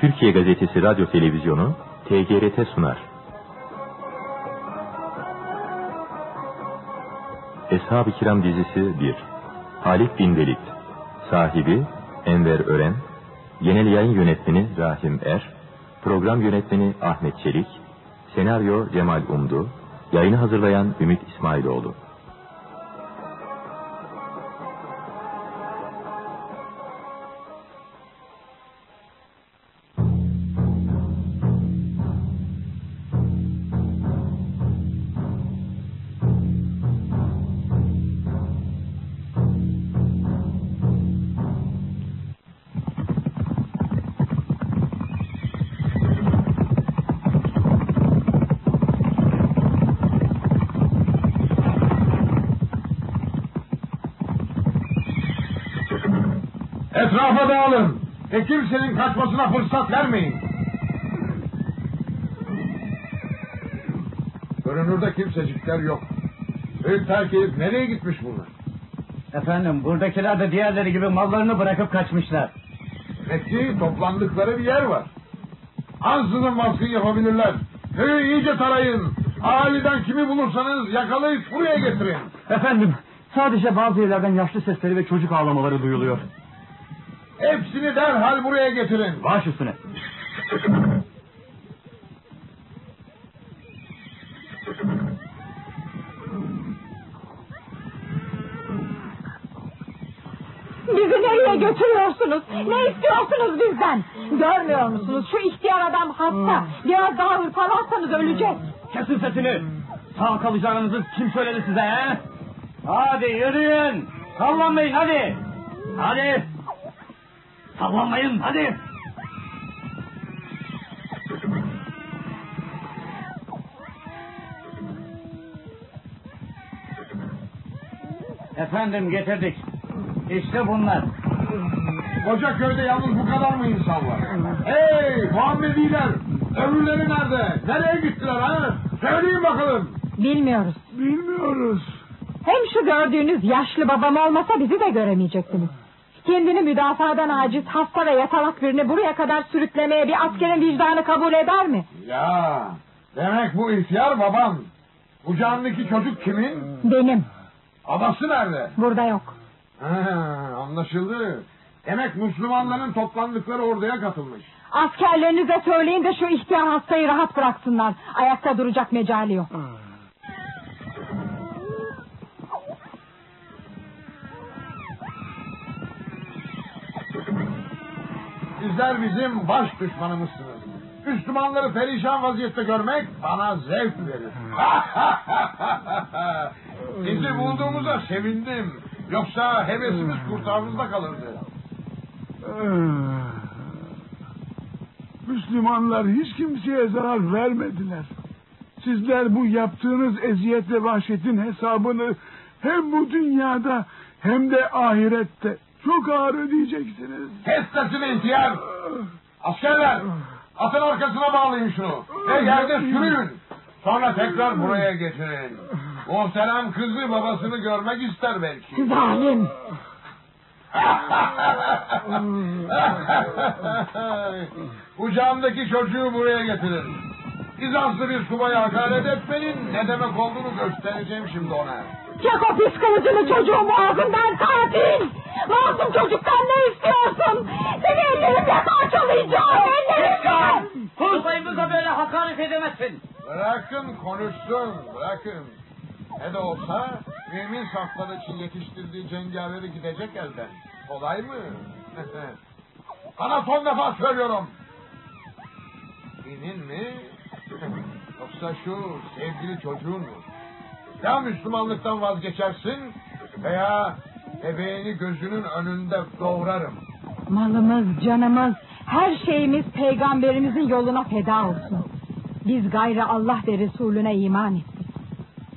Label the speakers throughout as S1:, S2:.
S1: Türkiye Gazetesi Radyo Televizyonu TGRT sunar. Eshab-ı Kiram dizisi 1 Halit bin Velid. Sahibi Enver Ören. Genel yayın yönetmeni Rahim Er. Program yönetmeni Ahmet Çelik Senaryo Cemal Umdu Yayını hazırlayan Ümit İsmailoğlu
S2: Etrafa dağılın. Ve kimsenin kaçmasına fırsat vermeyin. Görünürde kimsecikler yok. Büyük terk edip nereye gitmiş bunlar?
S3: Efendim buradakiler de diğerleri gibi mallarını bırakıp kaçmışlar.
S2: Demek ki toplandıkları bir yer var. Ansızın baskın yapabilirler. Köyü iyice tarayın. Aileden kimi bulursanız yakalayıp buraya getirin.
S3: Efendim sadece bazı yerlerden yaşlı sesleri ve çocuk ağlamaları duyuluyor.
S2: Hepsini derhal buraya getirin.
S3: Baş üstüne.
S4: Bizi nereye götürüyorsunuz? Ne istiyorsunuz bizden? Görmüyor musunuz? Şu ihtiyar adam hasta. Biraz daha hırpalarsanız ölecek.
S3: Kesin sesini. Sağ kalacağınızı kim söyledi size he? Hadi yürüyün. Sallanmayın hadi. Hadi. Sallanmayın hadi. Efendim getirdik. İşte bunlar.
S2: Koca köyde yalnız bu kadar mı insan var? Hey Muhammediler! Öbürleri nerede? Nereye gittiler ha? Söyleyin bakalım.
S4: Bilmiyoruz.
S2: Bilmiyoruz.
S4: Hem şu gördüğünüz yaşlı babam olmasa bizi de göremeyeceksiniz. Kendini müdafadan aciz, hasta ve yatalak birini buraya kadar sürüklemeye bir askerin vicdanı kabul eder mi?
S2: Ya demek bu ihtiyar babam. Kucağındaki çocuk kimin?
S4: Benim.
S2: Babası nerede?
S4: Burada yok.
S2: Ha, anlaşıldı. Demek Müslümanların toplandıkları orduya katılmış.
S4: Askerlerinize söyleyin de şu ihtiyar hastayı rahat bıraksınlar. Ayakta duracak mecali yok.
S2: Sizler bizim baş düşmanımızsınız. Müslümanları perişan vaziyette görmek bana zevk verir. Sizi bulduğumuza sevindim. Yoksa hevesimiz kurtağımızda kalırdı.
S5: Müslümanlar hiç kimseye zarar vermediler. Sizler bu yaptığınız eziyet ve vahşetin hesabını hem bu dünyada hem de ahirette çok ağır ödeyeceksiniz.
S2: Kes sesini ihtiyar. Askerler atın arkasına bağlayın şunu. Ve yerde sürüyün. Sonra tekrar buraya getirin. Muhterem kızı babasını görmek ister belki.
S4: Zalim.
S2: Kucağımdaki çocuğu buraya getirin. Bizanslı bir subaya hakaret etmenin ne demek olduğunu göstereceğim şimdi ona.
S4: Çek o pis kılıcını çocuğun boğazından katil. Masum çocuktan ne istiyorsun? Seni ellerimle parçalayacağım. Ellerimle.
S3: Subayımıza böyle hakaret edemezsin.
S2: Bırakın konuşsun, bırakın. Ne de olsa mümin safları için yetiştirdiği cengaverleri gidecek elden. Kolay mı? Sana son defa söylüyorum. Dinin mi? Yoksa şu sevgili çocuğun mu? Ya Müslümanlıktan vazgeçersin veya bebeğini gözünün önünde doğrarım.
S4: Malımız, canımız, her şeyimiz peygamberimizin yoluna feda olsun. Biz gayrı Allah ve Resulüne iman ettik.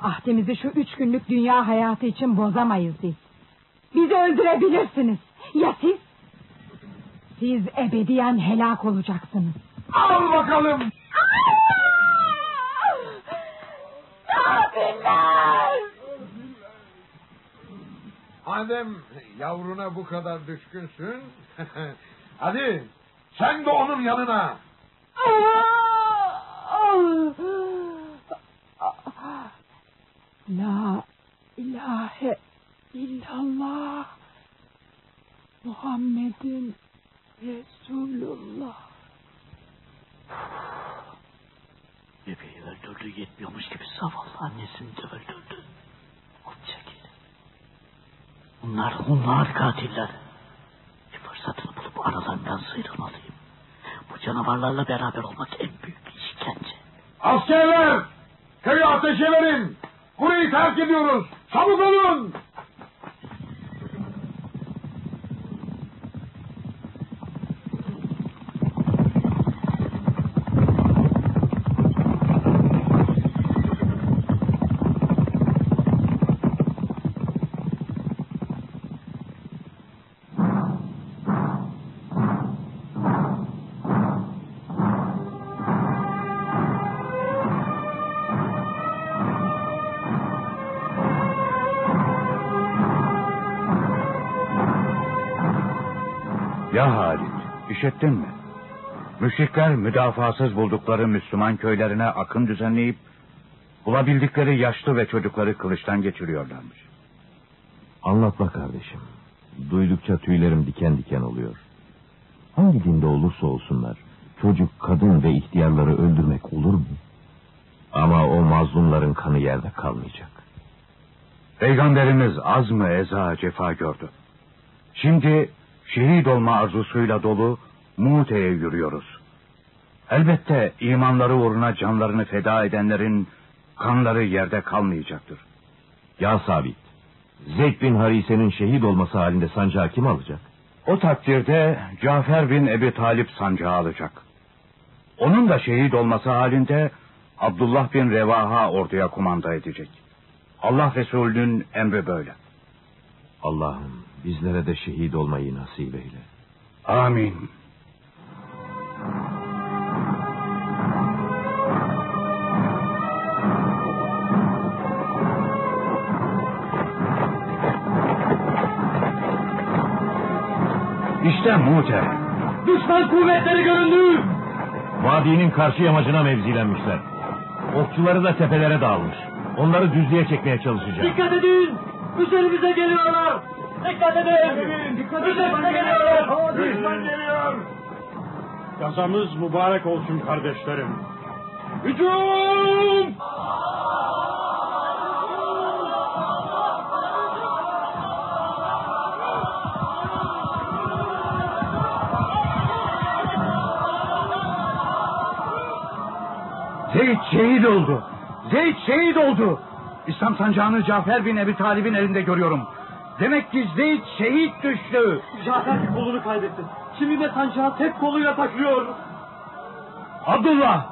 S4: Ahdimizi şu üç günlük dünya hayatı için bozamayız biz. Bizi öldürebilirsiniz. Ya siz? Siz ebediyen helak olacaksınız.
S2: Al bakalım.
S4: Kafirler!
S2: Madem yavruna bu kadar düşkünsün, hadi sen de onun yanına.
S4: La ilahe illallah Muhammedin Resulullah.
S6: Bebeği öldürdü yetmiyormuş gibi zavallı annesini de öldürdü. O çekil. Bunlar onlar katiller. Bir fırsatını bulup aralarından sıyrılmalıyım. Bu canavarlarla beraber olmak en büyük işkence.
S2: Askerler! Köyü ateşe verin! Burayı terk ediyoruz! Çabuk olun!
S7: İşittin mi? Müşrikler müdafasız buldukları Müslüman köylerine akın düzenleyip bulabildikleri yaşlı ve çocukları kılıçtan geçiriyorlarmış.
S8: Anlatma kardeşim. Duydukça tüylerim diken diken oluyor. Hangi dinde olursa olsunlar çocuk, kadın ve ihtiyarları öldürmek olur mu? Ama o mazlumların kanı yerde kalmayacak.
S7: Peygamberimiz az mı eza cefa gördü. Şimdi şehit olma arzusuyla dolu Mute'ye yürüyoruz. Elbette imanları uğruna canlarını feda edenlerin kanları yerde kalmayacaktır.
S8: Ya Sabit, Zeyd bin Harise'nin şehit olması halinde sancağı kim alacak?
S7: O takdirde Cafer bin Ebi Talip sancağı alacak. Onun da şehit olması halinde Abdullah bin Revaha orduya kumanda edecek. Allah Resulü'nün emri böyle.
S8: Allah'ım bizlere de şehit olmayı nasip eyle.
S7: Amin. İşte Mute.
S3: Düşman kuvvetleri göründü.
S8: Vadinin karşı yamacına mevzilenmişler. Okçuları da tepelere dağılmış. Onları düzlüğe çekmeye çalışacağım.
S3: Dikkat edin. Üzerimize geliyorlar. Dikkat edin. Üzerimize geliyorlar.
S2: Düşman geliyor!
S9: Kazamız mübarek olsun kardeşlerim. Hücum!
S7: Zeyd şehit oldu. Zeyd şehit oldu. İslam sancağını Cafer bin Ebi Talib'in elinde görüyorum. Demek ki Zeyd şehit düştü.
S3: Cafer kolunu kaybetti. Şimdi de sancağı tek koluyla taşıyor.
S7: Abdullah!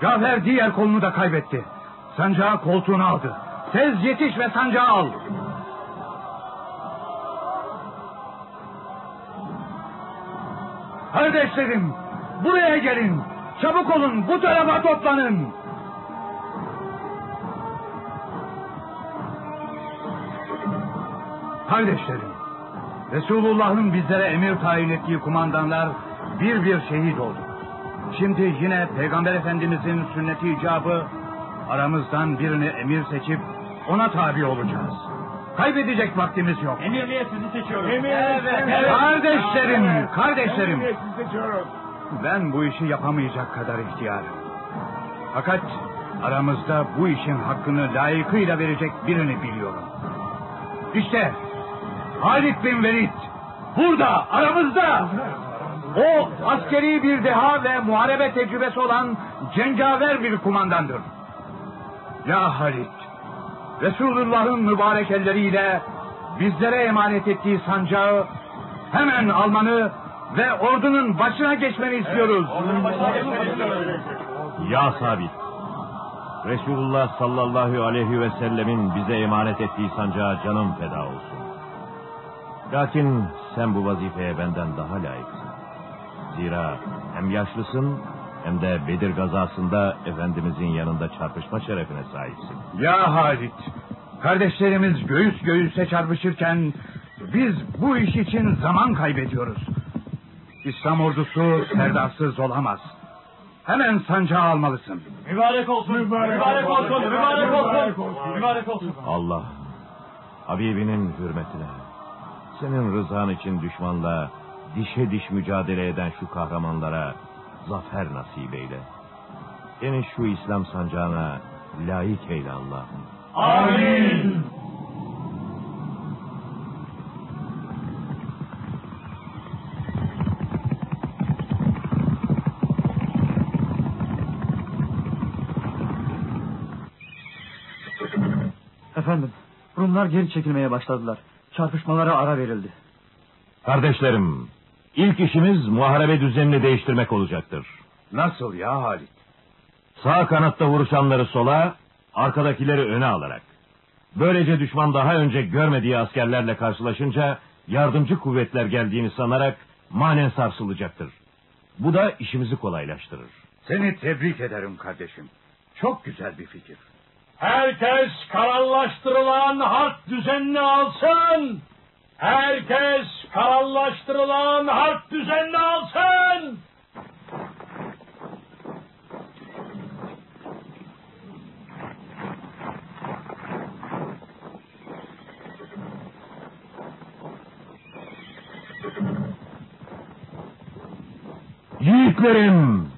S7: Cafer diğer kolunu da kaybetti. Sancağı koltuğuna aldı. Tez yetiş ve sancağı al. Kardeşlerim, buraya gelin. Çabuk olun, bu tarafa toplanın. Kardeşlerim, Resulullah'ın bizlere emir tayin ettiği kumandanlar bir bir şehit oldu. Şimdi yine Peygamber Efendimizin sünneti icabı aramızdan birini emir seçip ona tabi olacağız. Kaybedecek vaktimiz yok.
S3: Emirliğe sizi seçiyorum.
S7: Kardeşlerim, kardeşlerim. Ben bu işi yapamayacak kadar ihtiyarım. Fakat aramızda bu işin hakkını layıkıyla verecek birini biliyorum. İşte Halid bin Velid burada aramızda. O askeri bir deha ve muharebe tecrübesi olan cengaver bir kumandandır. Ya Halid, Resulullah'ın mübarek elleriyle bizlere emanet ettiği sancağı hemen almanı ve ordunun başına geçmeni istiyoruz.
S8: Ya Sabit, Resulullah sallallahu aleyhi ve sellemin bize emanet ettiği sancağa canım feda olsun. Lakin sen bu vazifeye benden daha layıksın. Zira hem yaşlısın Hem de Bedir gazasında Efendimizin yanında çarpışma şerefine sahipsin.
S7: Ya Halit, kardeşlerimiz göğüs göğüse çarpışırken biz bu iş için zaman kaybediyoruz. İslam ordusu serdasız olamaz. Hemen sancağı almalısın.
S3: Mübarek olsun. Mübarek, olsun. Mübarek olsun. Mübarek olsun.
S8: Allah, Habibinin hürmetine, senin rızan için düşmanla dişe diş mücadele eden şu kahramanlara zafer nasip eyle. Beni şu İslam sancağına layık eyle Allah'ım.
S3: Amin. Efendim, Rumlar geri çekilmeye başladılar. Çarpışmalara ara verildi.
S8: Kardeşlerim, ilk işimiz muharebe düzenini değiştirmek olacaktır.
S7: Nasıl ya Halit?
S8: Sağ kanatta vuruşanları sola, arkadakileri öne alarak. Böylece düşman daha önce görmediği askerlerle karşılaşınca yardımcı kuvvetler geldiğini sanarak manen sarsılacaktır. Bu da işimizi kolaylaştırır.
S7: Seni tebrik ederim kardeşim. Çok güzel bir fikir.
S9: Herkes kararlaştırılan harp düzenini alsın. Herkes kararlaştırılan harp düzenini alsın.
S8: Yiğitlerim,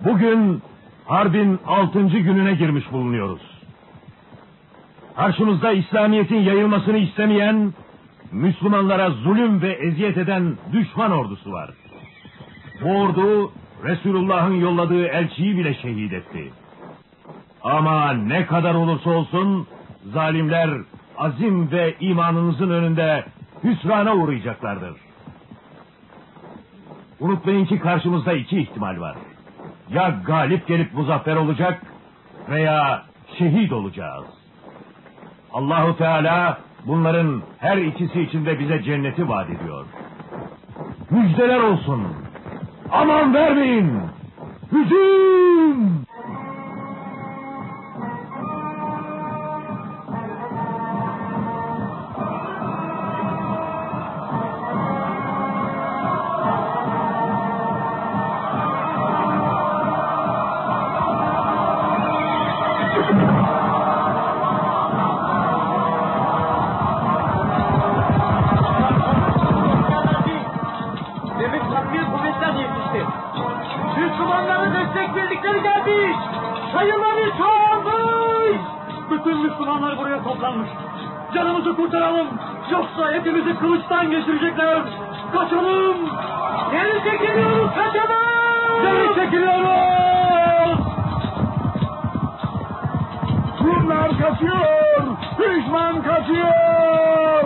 S8: bugün harbin altıncı gününe girmiş bulunuyoruz. Karşımızda İslamiyet'in yayılmasını istemeyen, Müslümanlara zulüm ve eziyet eden düşman ordusu var. Bu ordu Resulullah'ın yolladığı elçiyi bile şehit etti. Ama ne kadar olursa olsun zalimler azim ve imanınızın önünde hüsrana uğrayacaklardır. Unutmayın ki karşımızda iki ihtimal var. Ya galip gelip muzaffer olacak veya şehit olacağız. Allahu Teala bunların her ikisi içinde bize cenneti vaat ediyor. Müjdeler olsun. Aman vermeyin. Hücum!
S3: Müslümanlar buraya toplanmış. Canımızı kurtaralım. Yoksa hepimizi kılıçtan geçirecekler. Kaçalım.
S9: Geri çekiliyoruz kaçalım.
S3: Geri çekiliyoruz.
S5: Rumlar kaçıyor. Düşman kaçıyor.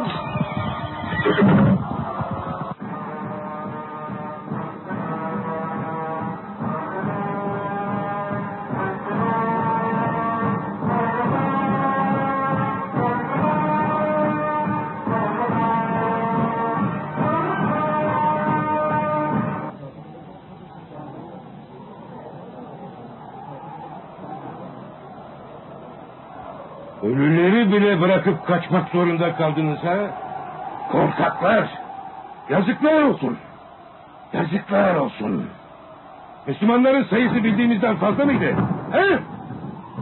S10: Ölüleri bile bırakıp kaçmak zorunda kaldınız ha? Korkaklar! Yazıklar olsun! Yazıklar olsun! Müslümanların sayısı bildiğimizden fazla mıydı? He?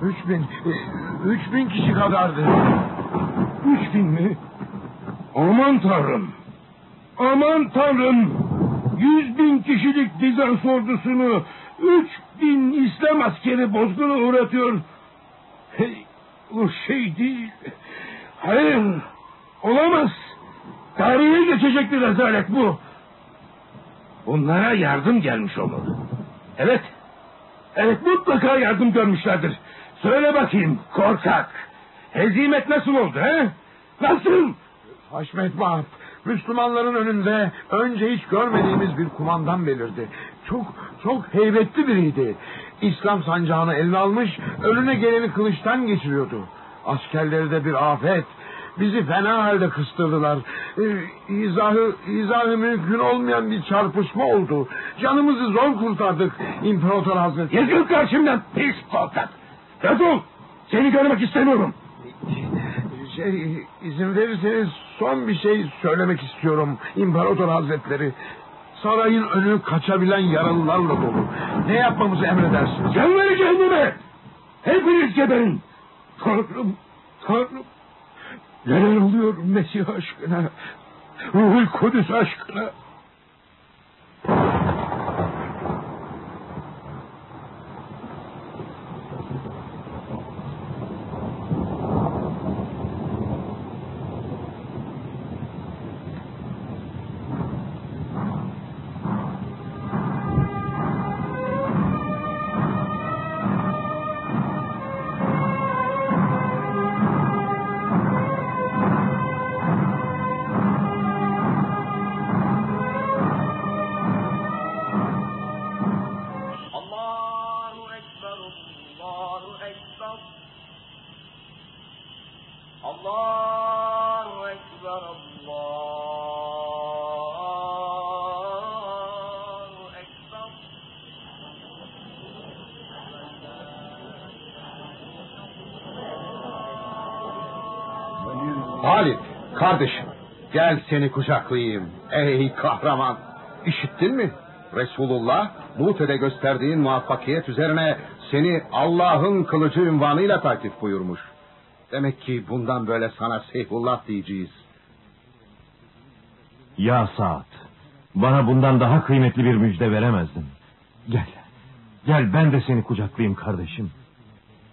S10: Üç bin, üç bin kişi kadardı. Üç bin mi? Aman tanrım! Aman tanrım! Yüz bin kişilik Bizans ordusunu üç bin İslam askeri bozguna uğratıyor. Hey, o şey değil. Hayır. Olamaz. Tarihe geçecek bir rezalet bu. Bunlara yardım gelmiş olmalı. Evet. Evet mutlaka yardım görmüşlerdir. Söyle bakayım korkak. Hezimet nasıl oldu he? Nasıl?
S2: Haşmet Vahap, Müslümanların önünde önce hiç görmediğimiz bir kumandan belirdi. Çok, çok heybetli biriydi. İslam sancağını eline almış, önüne geleni kılıçtan geçiriyordu. Askerleri de bir afet, Bizi fena halde kıstırdılar. Ee, izahı, izahı mümkün olmayan bir çarpışma oldu. Canımızı zor kurtardık İmparator Hazretleri.
S8: Yıkıl karşımdan pis korkak. Defol. Seni görmek istemiyorum.
S2: Şey, izin verirseniz son bir şey söylemek istiyorum İmparator Hazretleri. Sarayın önü kaçabilen yaralılarla dolu. Ne yapmamızı emredersiniz?
S8: Canları cehenneme. Hepiniz geberin. Tanrım, Tanrım. Neler oluyor Mesih aşkına? Ruhul Kudüs aşkına.
S11: Halit, kardeşim. Gel seni kucaklayayım. Ey kahraman. İşittin mi? Resulullah Mute'de gösterdiğin muvaffakiyet üzerine seni Allah'ın kılıcı ünvanıyla takip buyurmuş. Demek ki bundan böyle sana Seyfullah diyeceğiz.
S8: Ya Saat. Bana bundan daha kıymetli bir müjde veremezdin. Gel. Gel ben de seni kucaklayayım kardeşim.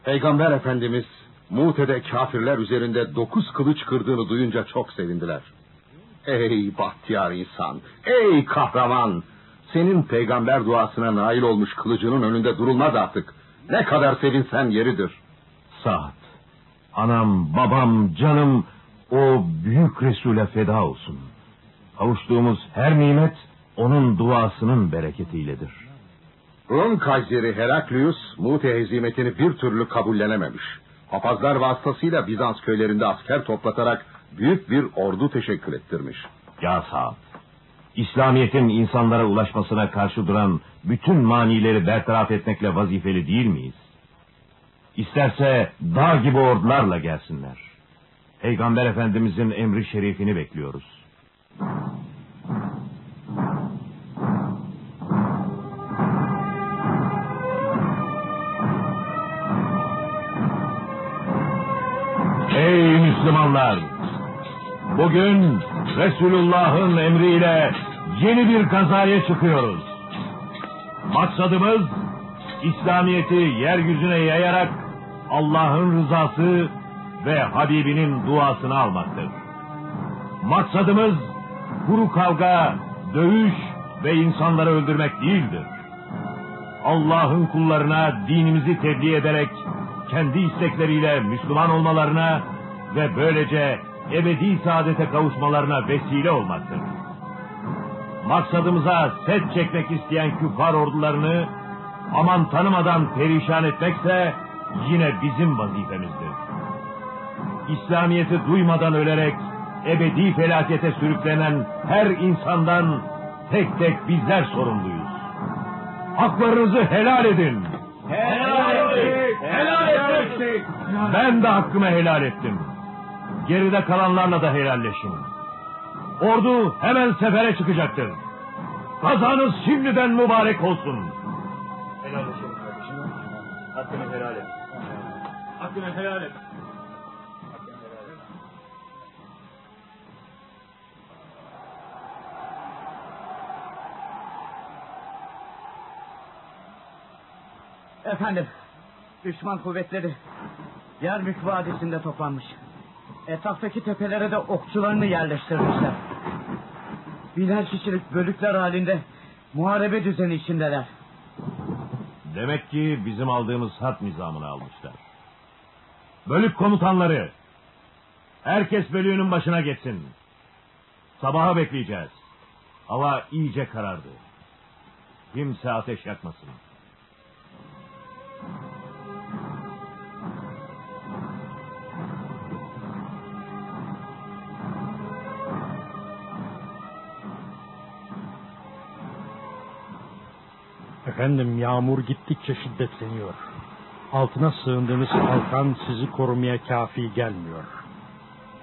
S11: Peygamber Efendimiz Mute'de kafirler üzerinde dokuz kılıç kırdığını duyunca çok sevindiler. Ey bahtiyar insan, ey kahraman! Senin peygamber duasına nail olmuş kılıcının önünde durulmaz artık. Ne kadar sevinsen yeridir.
S8: Saat. Anam, babam, canım o büyük Resul'e feda olsun. Kavuştuğumuz her nimet onun duasının bereketiyledir.
S11: Rum Kayseri Heraklius Mute hezimetini bir türlü kabullenememiş. Papazlar vasıtasıyla Bizans köylerinde asker toplatarak büyük bir ordu teşekkür ettirmiş.
S8: Ya Saat. İslamiyet'in insanlara ulaşmasına karşı duran bütün manileri bertaraf etmekle vazifeli değil miyiz? İsterse dağ gibi ordularla gelsinler. Peygamber Efendimizin emri şerifini bekliyoruz. Müslümanlar! Bugün Resulullah'ın emriyle yeni bir gazaya çıkıyoruz. Maksadımız İslamiyet'i yeryüzüne yayarak Allah'ın rızası ve Habibinin duasını almaktır. Maksadımız kuru kavga, dövüş ve insanları öldürmek değildir. Allah'ın kullarına dinimizi tebliğ ederek kendi istekleriyle Müslüman olmalarına ve böylece ebedi saadete kavuşmalarına vesile olmaktır. Maksadımıza set çekmek isteyen küffar ordularını aman tanımadan perişan etmekse yine bizim vazifemizdir. İslamiyeti duymadan ölerek ebedi felakete sürüklenen her insandan tek tek bizler sorumluyuz. Haklarınızı helal edin.
S10: Helal ettik, helal ettik.
S8: Ben de hakkımı helal ettim. Geride kalanlarla da helalleşin. Ordu hemen sefere çıkacaktır. Kazanız şimdiden mübarek olsun.
S12: Helal olsun kardeşim. Hakkını helal et. Hakkını helal et.
S13: Efendim, düşman kuvvetleri Yermük Vadisi'nde toplanmış. Etraftaki tepelere de okçularını yerleştirmişler. Biner kişilik bölükler halinde muharebe düzeni içindeler.
S8: Demek ki bizim aldığımız harp nizamını almışlar. Bölük komutanları. Herkes bölüğünün başına geçsin. Sabaha bekleyeceğiz. Hava iyice karardı. Kimse ateş yakmasın.
S9: Efendim yağmur gittikçe şiddetleniyor. Altına sığındığınız kalkan sizi korumaya kafi gelmiyor.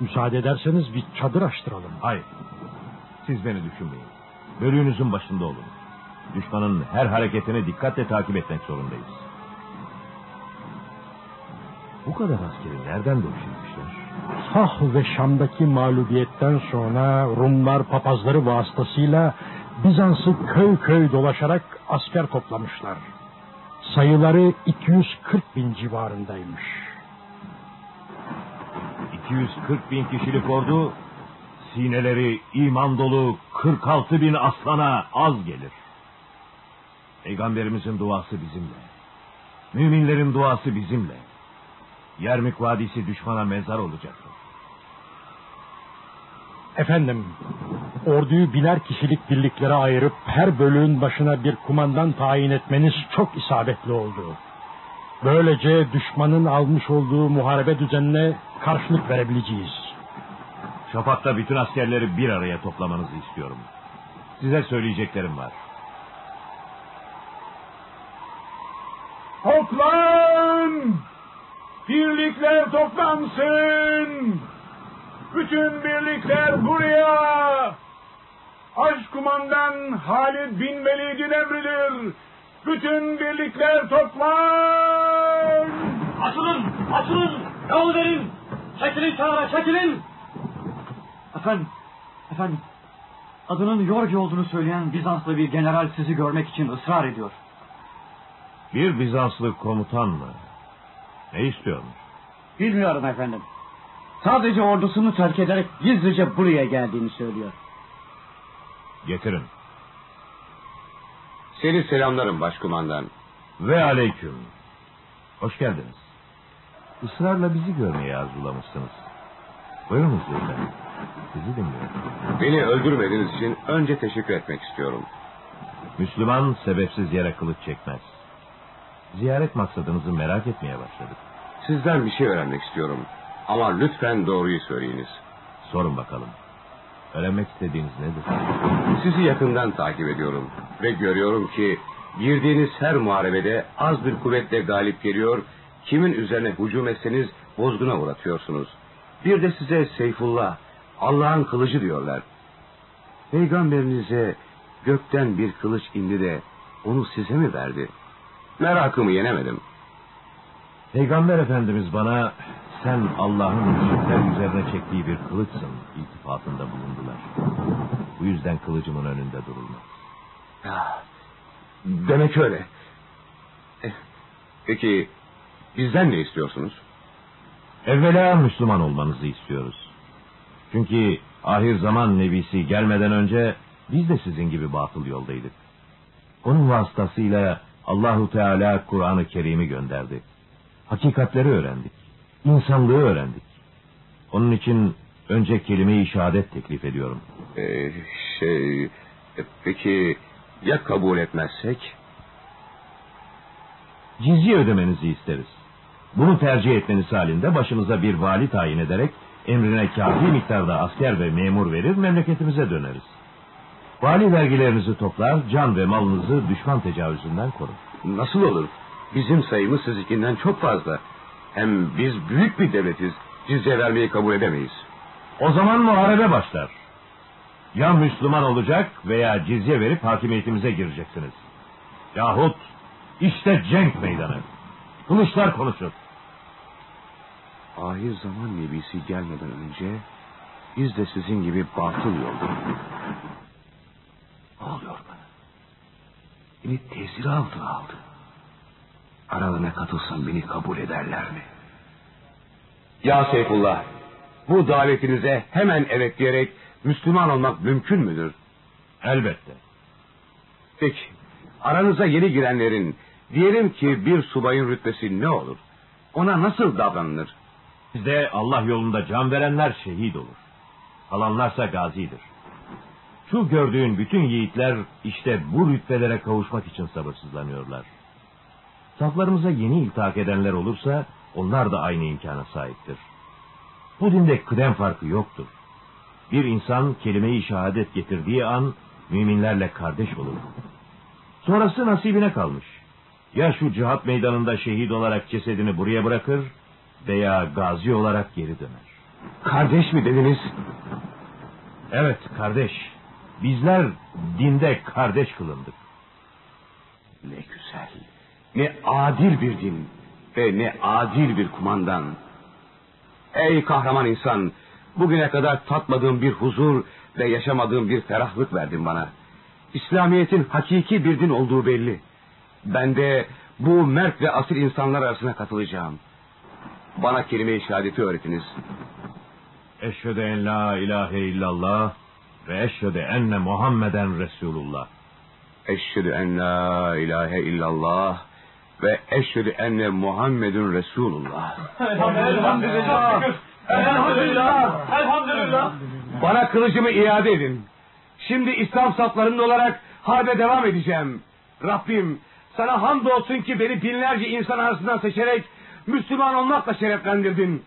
S9: Müsaade ederseniz bir çadır açtıralım.
S8: Hayır. Siz beni düşünmeyin. Bölüğünüzün başında olun. Düşmanın her hareketini dikkatle takip etmek zorundayız. Bu kadar askeri nereden devşirmişler?
S9: Sah ve Şam'daki mağlubiyetten sonra Rumlar papazları vasıtasıyla Bizans'ı köy köy dolaşarak asker toplamışlar. Sayıları 240 bin civarındaymış.
S8: 240 bin kişilik ordu sineleri iman dolu 46 bin aslana az gelir. Peygamberimizin duası bizimle. Müminlerin duası bizimle. Yermük Vadisi düşmana mezar olacaktır.
S9: Efendim, orduyu biner kişilik birliklere ayırıp her bölüğün başına bir kumandan tayin etmeniz çok isabetli oldu. Böylece düşmanın almış olduğu muharebe düzenine karşılık verebileceğiz.
S8: Şafak'ta bütün askerleri bir araya toplamanızı istiyorum. Size söyleyeceklerim var.
S5: Toplan! Birlikler toplansın! Bütün birlikler buraya! Aşkumandan Halid bin Velid'in emridir. Bütün birlikler toplan!
S12: Açılın! Açılın! Yol verin! Çekilin kenara çekilin! Efendim, efendim. Adının Yorgi olduğunu söyleyen Bizanslı bir general sizi görmek için ısrar ediyor.
S8: Bir Bizanslı komutan mı? Ne istiyormuş?
S13: Bilmiyorum efendim. Sadece ordusunu terk ederek gizlice buraya geldiğini söylüyor.
S8: Getirin.
S14: Seni selamlarım başkumandan.
S8: Ve aleyküm. Hoş geldiniz. Israrla bizi görmeyi arzulamışsınız. Buyurunuz lütfen. Sizi dinliyorum.
S14: Beni öldürmediğiniz için önce teşekkür etmek istiyorum.
S8: Müslüman sebepsiz yere kılıç çekmez. Ziyaret maksadınızı merak etmeye başladık.
S14: Sizden bir şey öğrenmek istiyorum. Ama lütfen doğruyu söyleyiniz.
S8: Sorun bakalım. Öğrenmek istediğiniz nedir?
S14: Sizi yakından takip ediyorum. Ve görüyorum ki girdiğiniz her muharebede az bir kuvvetle galip geliyor. Kimin üzerine hücum etseniz bozguna uğratıyorsunuz. Bir de size Seyfullah, Allah'ın kılıcı diyorlar. Peygamberinize gökten bir kılıç indi de onu size mi verdi? Merakımı yenemedim.
S8: Peygamber Efendimiz bana sen Allah'ın müşrikler üzerine çektiği bir kılıçsın iltifatında bulundular. Bu yüzden kılıcımın önünde durulmaz.
S14: Ya, demek öyle. Eh, Peki bizden ne istiyorsunuz?
S8: Evvela Müslüman olmanızı istiyoruz. Çünkü ahir zaman nebisi gelmeden önce biz de sizin gibi batıl yoldaydık. Onun vasıtasıyla Allahu Teala Kur'an-ı Kerim'i gönderdi. Hakikatleri öğrendik. İnsanlığı öğrendik. Onun için önce kelime-i şehadet teklif ediyorum.
S14: Ee, şey, e, peki ya kabul etmezsek?
S8: Cizye ödemenizi isteriz. Bunu tercih etmeniz halinde başınıza bir vali tayin ederek emrine kafi miktarda asker ve memur verir memleketimize döneriz. Vali vergilerinizi toplar, can ve malınızı düşman tecavüzünden korur.
S14: Nasıl olur? Bizim sayımız sizinkinden çok fazla. Hem biz büyük bir devletiz. Cizye vermeyi kabul edemeyiz.
S8: O zaman muharebe başlar. Ya Müslüman olacak veya cizye verip hakimiyetimize gireceksiniz. Yahut işte cenk meydanı. Kılıçlar konuşur.
S14: Ahir zaman nebisi gelmeden önce biz de sizin gibi batıl yolda. Ne oluyor bana? Beni tesir altına aldı. Aralarına katılsam beni kabul ederler mi? Ya Seyfullah, bu davetinize hemen evet diyerek Müslüman olmak mümkün müdür?
S8: Elbette.
S14: Peki, aranıza yeni girenlerin, diyelim ki bir subayın rütbesi ne olur? Ona nasıl davranılır?
S8: Bizde Allah yolunda can verenler şehit olur. Kalanlarsa gazidir. Şu gördüğün bütün yiğitler işte bu rütbelere kavuşmak için sabırsızlanıyorlar. Saflarımıza yeni iltihak edenler olursa onlar da aynı imkana sahiptir. Bu dinde kıdem farkı yoktur. Bir insan kelime-i şehadet getirdiği an müminlerle kardeş olur. Sonrası nasibine kalmış. Ya şu cihat meydanında şehit olarak cesedini buraya bırakır veya gazi olarak geri döner.
S14: Kardeş mi dediniz?
S8: Evet kardeş. Bizler dinde kardeş kılındık.
S14: Ne güzel. Ne adil bir din ve ne adil bir kumandan. Ey kahraman insan, bugüne kadar tatmadığım bir huzur ve yaşamadığım bir ferahlık verdin bana. İslamiyet'in hakiki bir din olduğu belli. Ben de bu mert ve asil insanlar arasına katılacağım. Bana kelime-i şehadeti öğretiniz.
S8: Eşhedü en la ilahe illallah ve eşhedü enne Muhammeden Resulullah.
S14: Eşhedü en la ilahe illallah ve eşhedü enne Muhammedun Resulullah.
S12: Elhamdülillah. Elhamdülillah. Elhamdülillah.
S14: Bana kılıcımı iade edin. Şimdi İslam saflarında olarak harbe devam edeceğim. Rabbim sana hamdolsun ki beni binlerce insan arasından seçerek Müslüman olmakla şereflendirdin.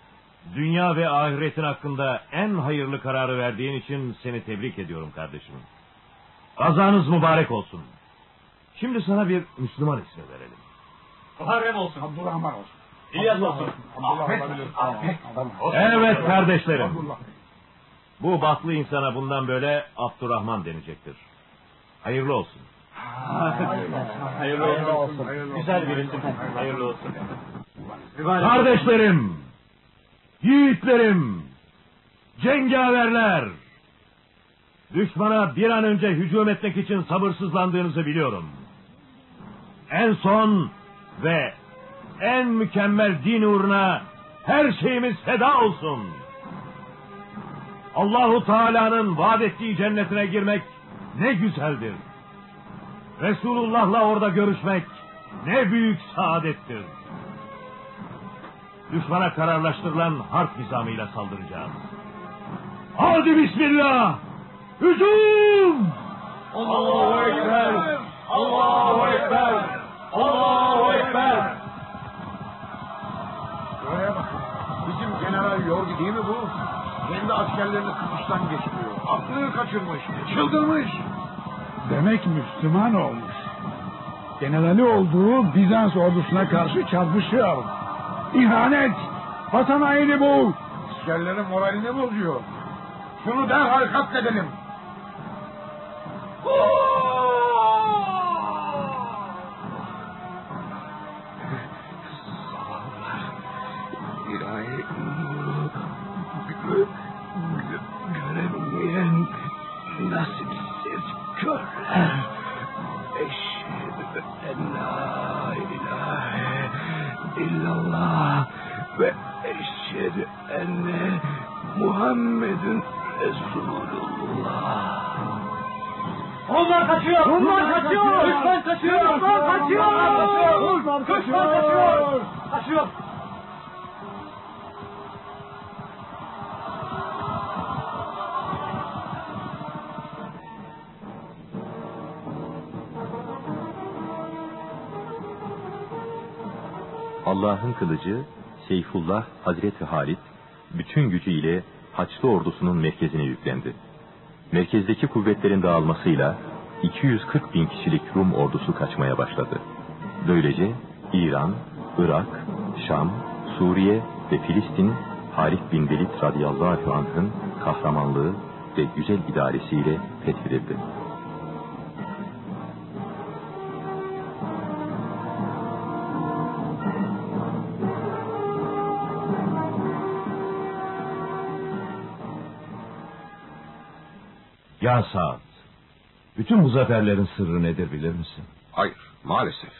S8: Dünya ve ahiretin hakkında en hayırlı kararı verdiğin için seni tebrik ediyorum kardeşim. Kazanız mübarek olsun. Şimdi sana bir Müslüman ismi verelim.
S12: Muharrem olsun.
S5: Abdurrahman olsun.
S12: İlyas olsun.
S8: Evet kardeşlerim. Bu batlı insana bundan böyle Abdurrahman denecektir. Hayırlı olsun.
S12: Hayırlı olsun. Güzel bir isim. Hayırlı olsun.
S8: Kardeşlerim, yiğitlerim, cengaverler. Düşmana bir an önce hücum etmek için sabırsızlandığınızı biliyorum. En son ve en mükemmel din uğruna her şeyimiz feda olsun. Allahu Teala'nın vaat ettiği cennetine girmek ne güzeldir. Resulullah'la orada görüşmek ne büyük saadettir. Düşmana kararlaştırılan harp nizamıyla saldıracağız. Hadi bismillah! Hücum!
S12: Allahu Ekber. Allahu Ekber.
S2: Yorgi değil mi bu? Kendi askerlerini kılıçtan geçiriyor. Aklını kaçırmış. Çıldırmış.
S5: Demek Müslüman olmuş. Generali olduğu Bizans ordusuna karşı çarpışıyor. İhanet! Vatan haini bu!
S2: Askerlerin moralini bozuyor. Şunu derhal katledelim.
S14: İlahi
S12: kaçıyor. Düşman kaçıyor. Kaçıyor.
S1: Allah'ın kılıcı Seyfullah Hazreti Halit bütün gücüyle Haçlı ordusunun merkezine yüklendi. Merkezdeki kuvvetlerin dağılmasıyla 240 bin kişilik Rum ordusu kaçmaya başladı. Böylece İran, Irak, Şam, Suriye ve Filistin Halit bin Velid radıyallahu anh'ın kahramanlığı ve güzel idaresiyle fethedildi.
S8: Ya Saad, bütün bu zaferlerin sırrı nedir bilir misin?
S2: Hayır maalesef.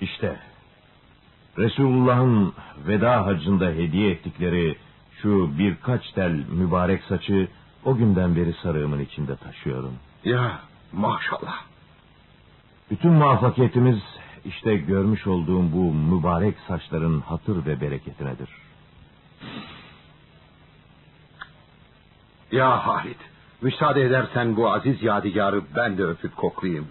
S8: İşte Resulullah'ın veda hacında hediye ettikleri şu birkaç tel mübarek saçı o günden beri sarığımın içinde taşıyorum.
S2: Ya maşallah.
S8: Bütün muvaffakiyetimiz işte görmüş olduğum bu mübarek saçların hatır ve bereketinedir.
S2: Ya Halit. Müsaade edersen bu aziz yadigarı ben de öpüp koklayayım.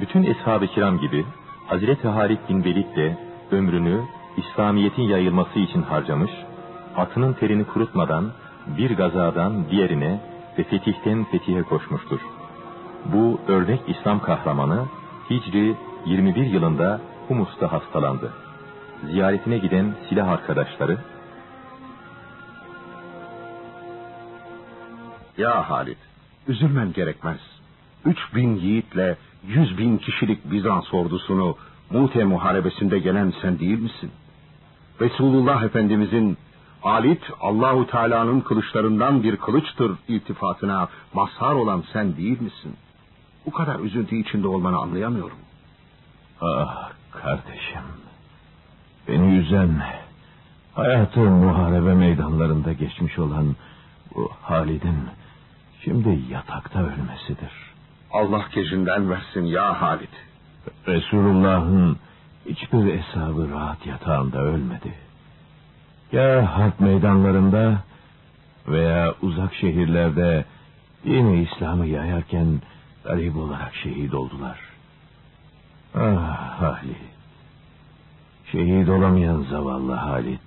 S1: Bütün eshab-ı kiram gibi Hazreti Halid bin Velid de ömrünü İslamiyet'in yayılması için harcamış, atının terini kurutmadan bir gazadan diğerine ve fetihten fetihe koşmuştur. Bu örnek İslam kahramanı Hicri 21 yılında Humus'ta hastalandı. Ziyaretine giden silah arkadaşları
S11: Ya Halit, üzülmen gerekmez. Üç bin yiğitle yüz bin kişilik Bizans ordusunu Mute muharebesinde gelen sen değil misin? Resulullah Efendimizin Halit Allahu Teala'nın kılıçlarından bir kılıçtır iltifatına mazhar olan sen değil misin? Bu kadar üzüntü içinde olmanı anlayamıyorum.
S8: Ah kardeşim. Beni üzen hayatı muharebe meydanlarında geçmiş olan bu Halid'in şimdi yatakta ölmesidir.
S11: Allah gecinden versin ya Halit.
S8: Resulullah'ın hiçbir hesabı rahat yatağında ölmedi. Ya harp meydanlarında veya uzak şehirlerde yine İslam'ı yayarken garip olarak şehit oldular. Ah Halit. Şehit olamayan zavallı Halit.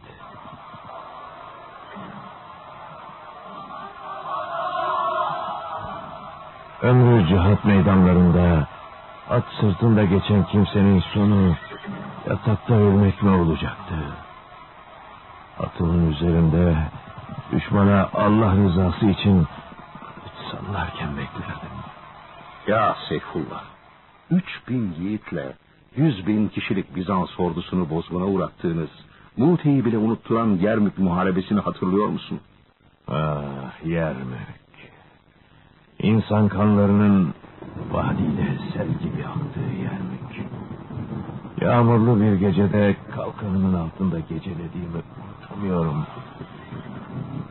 S8: Ömrü cihat meydanlarında at sırtında geçen kimsenin sonu yatakta ölmek mi olacaktı? Atının üzerinde düşmana Allah rızası için sallarken beklerdim.
S11: Ya Seyfullah, üç bin yiğitle yüz bin kişilik Bizans ordusunu bozguna uğrattığınız, Mute'yi bile unutturan Yermük muharebesini hatırlıyor musun?
S8: Ah Yermük. İnsan kanlarının vadide sel gibi aktığı Yermük. Yağmurlu bir gecede kalkanımın altında gecelediğimi unutamıyorum.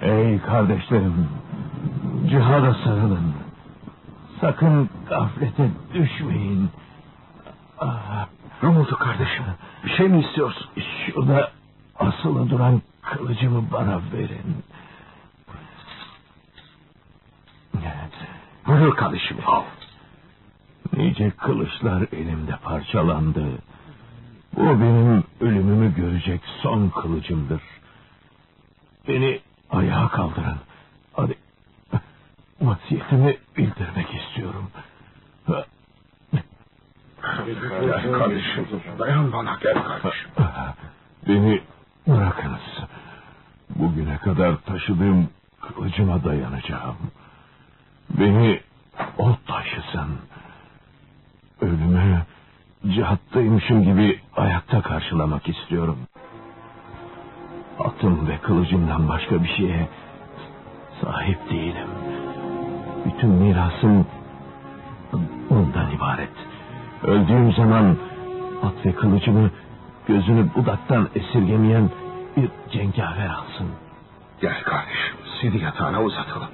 S8: Ey kardeşlerim, cihada sarılın. Sakın gaflete düşmeyin. Ah,
S11: ne oldu kardeşim? Bir şey mi istiyorsun?
S8: Şurada asılı duran kılıcımı bana verin.
S11: Buyur kardeşim al.
S8: Nice kılıçlar elimde parçalandı. Bu benim ölümümü görecek son kılıcımdır. Beni ayağa kaldırın. Vasiyetimi bildirmek istiyorum.
S11: Gel kardeşim. Dayan bana gel kardeşim.
S8: Beni bırakınız. Bugüne kadar taşıdığım kılıcıma dayanacağım. Beni o taşısın. Ölümü cihattaymışım gibi ayakta karşılamak istiyorum. Atım ve kılıcımdan başka bir şeye sahip değilim. Bütün mirasım bundan ibaret. Öldüğüm zaman at ve kılıcımı gözünü budaktan esirgemeyen bir cengaver alsın.
S11: Gel kardeşim seni yatağına uzatalım.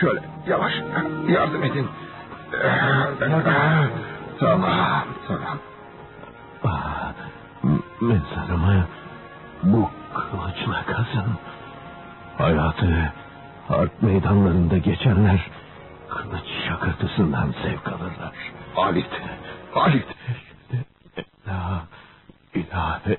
S11: Şöyle yavaş yardım edin. Tamam tamam.
S8: Ah, mezarımı bu kılıçla kazın. Hayatı harp meydanlarında geçenler kılıç şakırtısından zevk alırlar.
S11: Halit, Halit.
S8: La ilahe